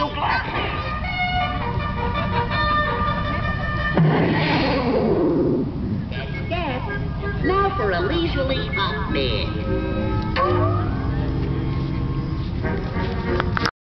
That's that. Now for a leisurely up.